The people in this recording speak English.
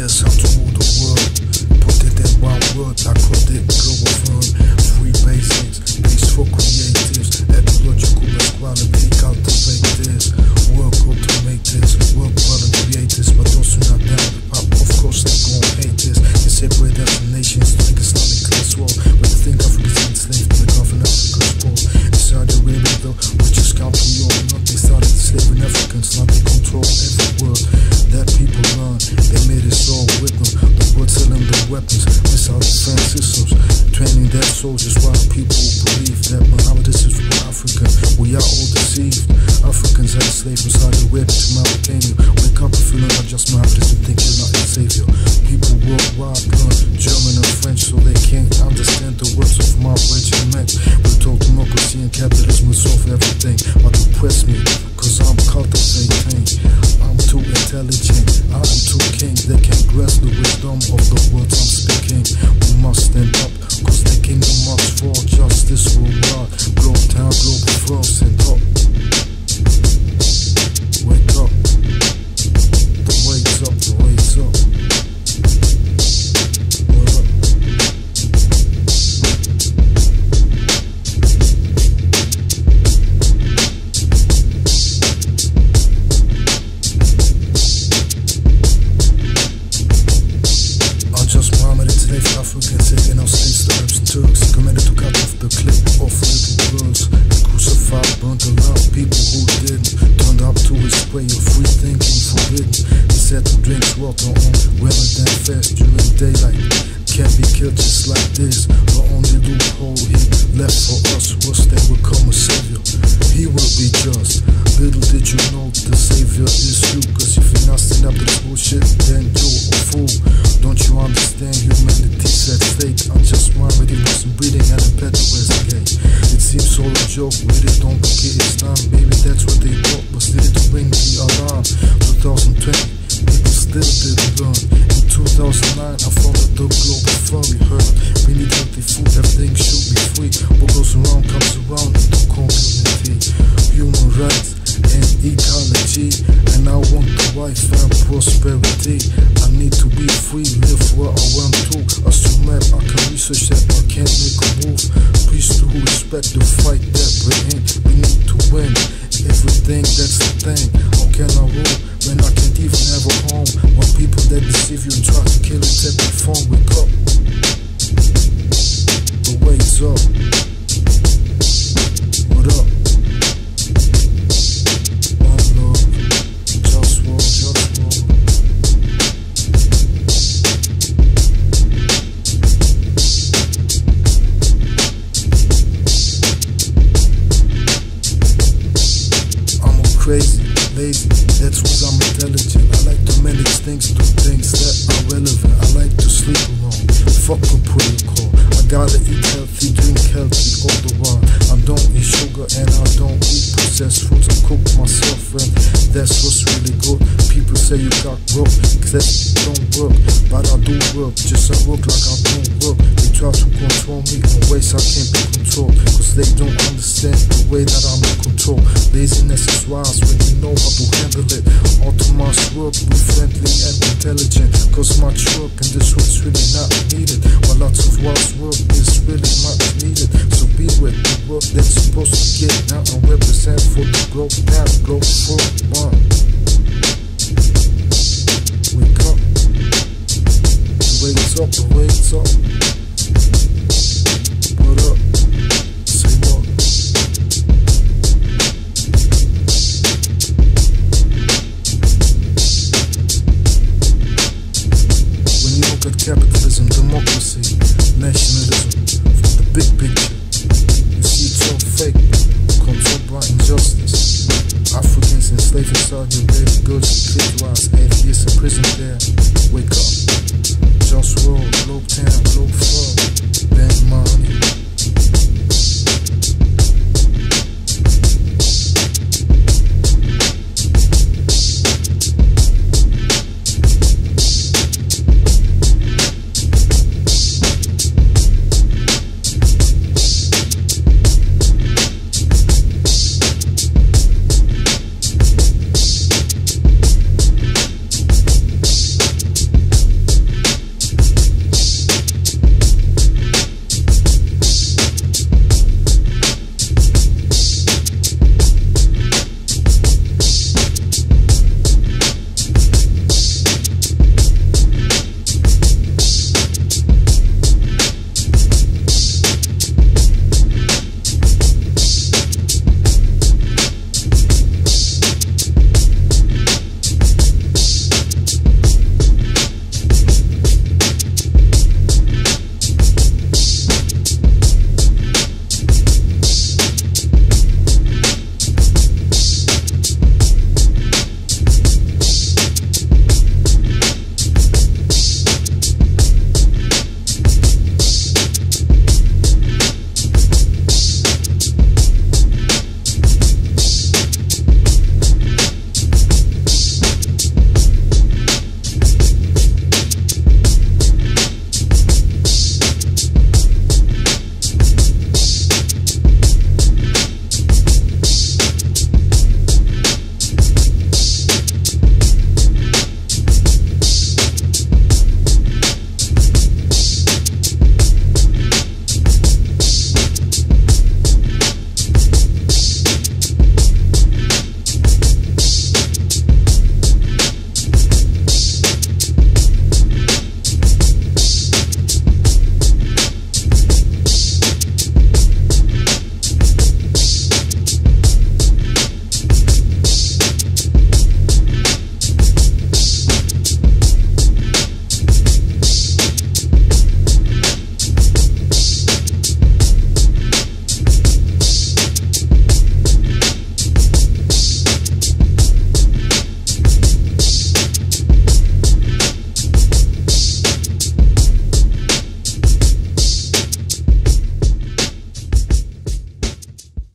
years. Soldiers while people believe that Muhammad is from Africa. We are all deceived. Africans are enslaved from Saudi Arabia to Mauritania. Wake up and feel not just Muhammadists and think you're not a savior. People worldwide learn German and French so they can't understand the words of my regiment. We're told democracy and capitalism will solve everything. But oppress me, cause I'm cultivating. I'm too intelligent, I'm too king. They can't grasp the wisdom of the words I'm speaking. We must stand up, the kingdom must fall. Justice will on. Rather than fast during daylight. Can't be killed just like this. The only loophole he left for us was that? Would come a savior. He will be just. Little did you know the savior is you. Cause if you're not stand up this bullshit then you're a fool. Don't you understand? Humanity's at stake. I'm just Muhammad, he wasn't breathing and a better gay It seems all a joke, really don't get Islam Maybe that's where I want to As to map, I can research that, but can't make a move. Please do respect the fight that we're in. We need to win everything, that's the thing. How can I rule when I can't even have a home? When people that deceive you and try to kill it take the phone, wake up The wait's up things, do things that are relevant. I like to sleep alone, fuck a protocol. I gotta eat healthy, drink healthy all the while. I don't eat sugar and I don't eat processed foods. I cook myself and that's what's really good. People say you got broke, that don't work. But I do work, just I work like I don't work. They try to control me in ways I can't be controlled. Cause they don't understand the way that I'm Laziness is wise when you know how to handle it. Autonomous work, be friendly and intelligent. Cause much work and this work's really not needed. While lots of wise work is really much needed. So be with the work that's supposed to get down and represent for the globe down, globe for one. Wake up. The wake's up, the wake's up. Saudi Arabia, girls and kids, in prison there.